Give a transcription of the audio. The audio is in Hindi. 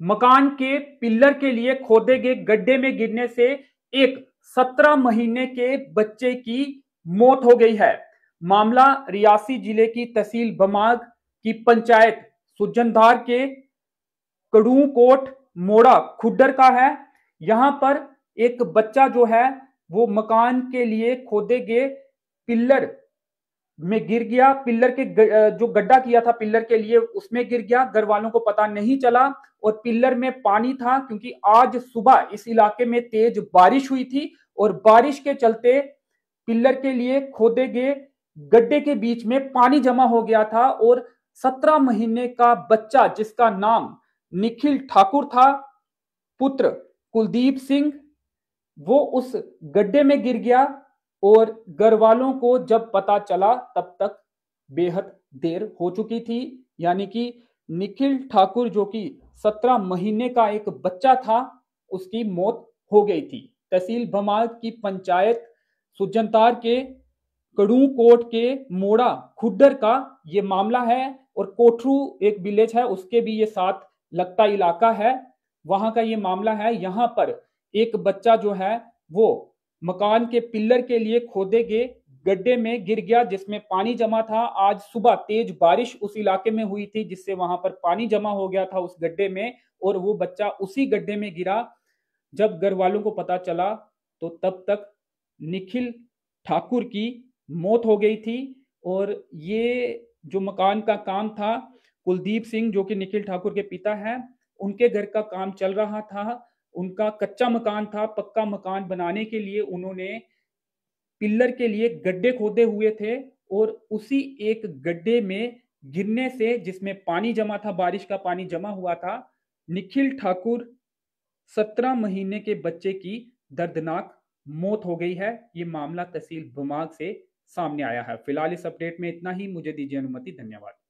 मकान के पिल्लर के लिए खोदे गए गड्ढे में गिरने से एक सत्रह महीने के बच्चे की मौत हो गई है। मामला रियासी ज़िले की तहसील बमाग की पंचायत सुजनधार के कड़ू कोट मोड़ा खुडर का है। यहाँ पर एक बच्चा जो है, वो मकान के लिए खोदे गए पिल्लर में गिर गया, पिल्लर के जो गड्ढा किया था पिल्लर के लिए, उसमें गिर गया, घर वालों को पता नहीं चला और पिल्लर में पानी था क्योंकि आज सुबह इस इलाके में तेज बारिश हुई थी और बारिश के चलते पिल्लर के लिए खोदे गए गड्ढे के बीच में पानी जमा हो गया था और सत्रह महीने का बच्चा जिसका नाम निखिल ठाकुर था, पुत्र कुलदीप सिंह, वो उस गड्ढे में गिर गया और घर वालों को जब पता चला तब तक बेहद देर हो चुकी थी, यानी कि निखिल ठाकुर जो कि सत्रह महीने का एक बच्चा था, उसकी मौत हो गई थी। तहसील भमाल की पंचायत सुजनतार के कड़ू कोट के मोड़ा खुडर का ये मामला है और कोठरू एक विलेज है, उसके भी ये साथ लगता इलाका है। वहाँ का ये मामला है। यहाँ पर एक बच्चा जो है, वो मकान के पिल्लर के लिए खोदे गए गड्ढे में गिर गया, जिसमें पानी जमा था। आज सुबह तेज बारिश उस इलाके में हुई थी, जिससे वहाँ पर पानी जमा हो गया था उस गड्ढे में, और वो बच्चा उसी गड्ढे में गिरा। जब घर वालों को पता चला तो तब तक निखिल ठाकुर की मौत हो गई थी, और ये जो मकान का काम था, कुलदीप सिंह, जो कि निखिल ठाकुर के पिता हैं, उनके घर का काम चल रहा था। उनका कच्चा मकान था, पक्का मकान बनाने के लिए उन्होंने पिल्लर के लिए गड्ढे खोदे हुए थे और उसी एक गड्ढे में गिरने से जिसमें पानी जमा था, बारिश का पानी जमा हुआ था, निखिल ठाकुर सत्रह महीने के बच्चे की दर्दनाक मौत हो गई है। ये मामला तहसील बुमाग से सामने आया है। फ़िलहाल इस अपडेट में इतना ही। मुझे दीजिए अनुमति। धन्यवाद।